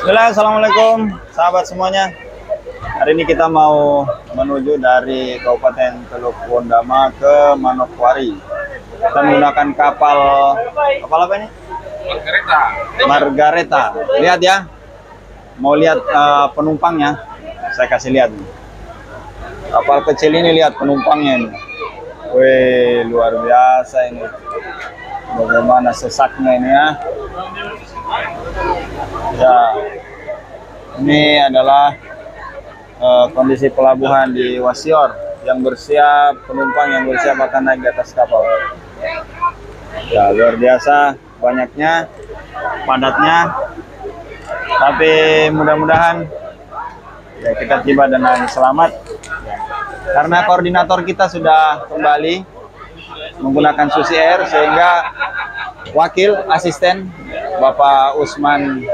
Bismillah, Assalamualaikum sahabat semuanya. Hari ini kita mau menuju dari Kabupaten Teluk Wondama ke Manokwari. Kita menggunakan kapal kapal apa ini? Margareta. Margareta. Lihat ya. Mau lihat uh, penumpangnya? Saya kasih lihat. Kapal kecil ini lihat penumpangnya ini. Wih, luar biasa ini. Bagaimana sesaknya ini ya. Ya, ini adalah eh, kondisi pelabuhan di Wasior yang bersiap penumpang yang bersiap akan naik di atas kapal. Ya, luar biasa banyaknya, padatnya. Tapi mudah-mudahan ya kita tiba dengan selamat. Karena koordinator kita sudah kembali menggunakan Susi Air sehingga wakil asisten Bapak Usman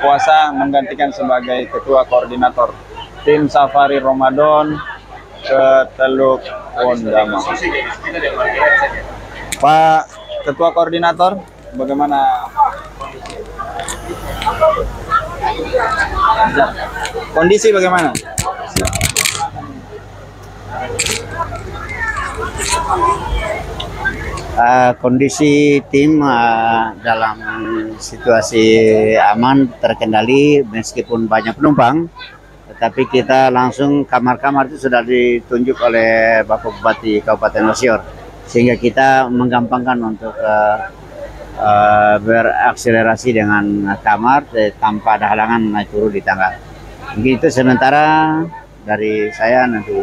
Puasa menggantikan sebagai ketua koordinator tim Safari Ramadan ke Teluk Wondama. Pak Ketua Koordinator, bagaimana kondisi bagaimana? Uh, kondisi tim uh, dalam situasi aman terkendali meskipun banyak penumpang tetapi kita langsung kamar-kamar itu sudah ditunjuk oleh Bapak Bupati Kabupaten Losior sehingga kita menggampangkan untuk uh, uh, berakselerasi dengan kamar eh, tanpa ada halangan naik turun di tangga. Mungkin itu sementara dari saya nanti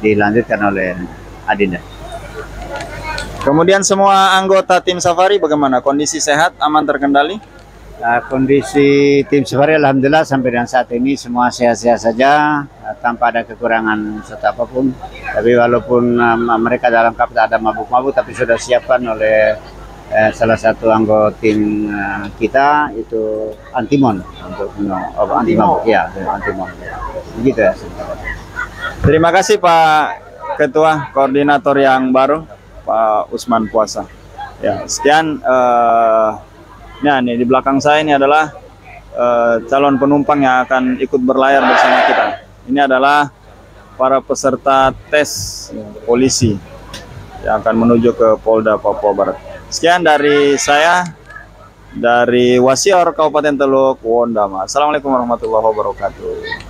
dilanjutkan oleh Adinda. Kemudian semua anggota tim Safari bagaimana? Kondisi sehat, aman terkendali? Uh, kondisi tim Safari Alhamdulillah sampai dengan saat ini semua sehat-sehat saja uh, tanpa ada kekurangan serta apa pun. Tapi walaupun um, mereka dalam kapal ada mabuk-mabuk tapi sudah siapkan oleh uh, salah satu anggota tim uh, kita itu antimon untuk minum oh, anti mabuk ya antimon. Begitu ya. Terima kasih Pak Ketua Koordinator yang baru Pak Usman Puasa. Ya, sekian eh, nah nih di belakang saya ini adalah eh, calon penumpang yang akan ikut berlayar bersama kita. Ini adalah para peserta tes ya, polisi yang akan menuju ke Polda Papua Barat. Sekian dari saya dari Wasior Kabupaten Teluk Wondama. Assalamualaikum warahmatullahi wabarakatuh.